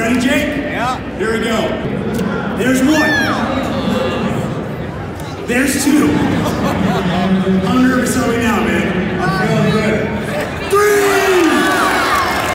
Ready, Jake? Yeah. Here we go. There's one. There's two.